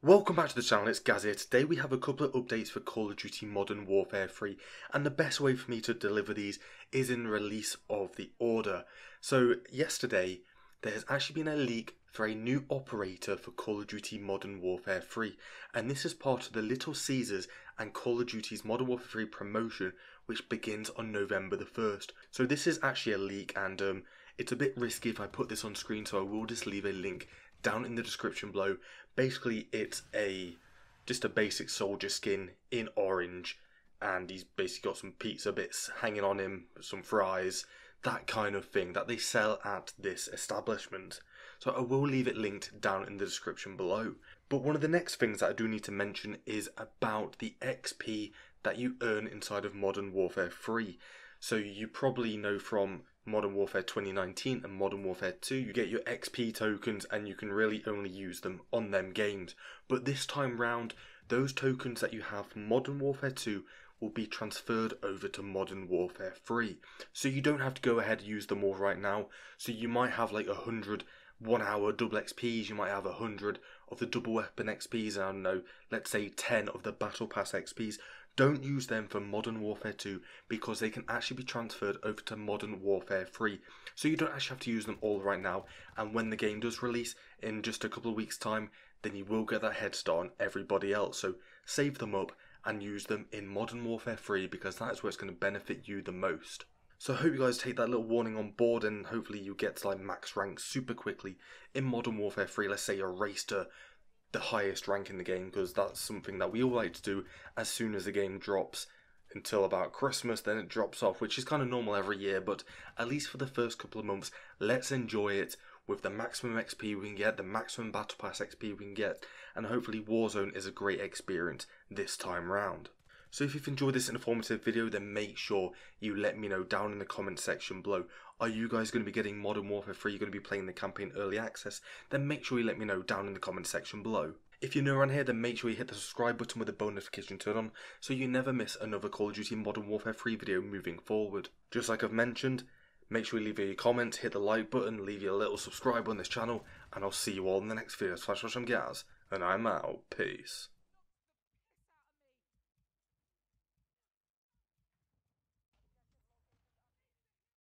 Welcome back to the channel, it's Gaz here. Today we have a couple of updates for Call of Duty Modern Warfare 3 and the best way for me to deliver these is in release of the order. So yesterday there has actually been a leak for a new operator for Call of Duty Modern Warfare 3 and this is part of the Little Caesars and Call of Duty's Modern Warfare 3 promotion which begins on November the 1st. So this is actually a leak and um, it's a bit risky if I put this on screen so I will just leave a link down in the description below. Basically, it's a just a basic soldier skin in orange, and he's basically got some pizza bits hanging on him, some fries, that kind of thing that they sell at this establishment. So I will leave it linked down in the description below. But one of the next things that I do need to mention is about the XP that you earn inside of Modern Warfare 3. So you probably know from Modern Warfare 2019 and Modern Warfare 2, you get your XP tokens and you can really only use them on them games. But this time round, those tokens that you have from Modern Warfare 2 will be transferred over to Modern Warfare 3. So you don't have to go ahead and use them all right now. So you might have like a hundred one hour double XPs, you might have a hundred of the double weapon XPs, and I don't know, let's say 10 of the Battle Pass XPs. Don't use them for Modern Warfare 2 because they can actually be transferred over to Modern Warfare 3. So you don't actually have to use them all right now. And when the game does release in just a couple of weeks' time, then you will get that head start on everybody else. So save them up and use them in Modern Warfare 3 because that's where it's going to benefit you the most. So I hope you guys take that little warning on board and hopefully you get to like max rank super quickly in Modern Warfare 3. Let's say you're race to the highest rank in the game because that's something that we all like to do as soon as the game drops until about Christmas, then it drops off, which is kind of normal every year, but at least for the first couple of months, let's enjoy it with the maximum XP we can get, the maximum Battle Pass XP we can get, and hopefully Warzone is a great experience this time round. So if you've enjoyed this informative video, then make sure you let me know down in the comment section below. Are you guys going to be getting Modern Warfare 3? You're going to be playing the campaign early access? Then make sure you let me know down in the comment section below. If you're new around here, then make sure you hit the subscribe button with the bell notification turned on so you never miss another Call of Duty Modern Warfare 3 video moving forward. Just like I've mentioned, make sure you leave your comments, hit the like button, leave your little subscribe on this channel, and I'll see you all in the next video. Slash, Gaz, and I'm out. Peace.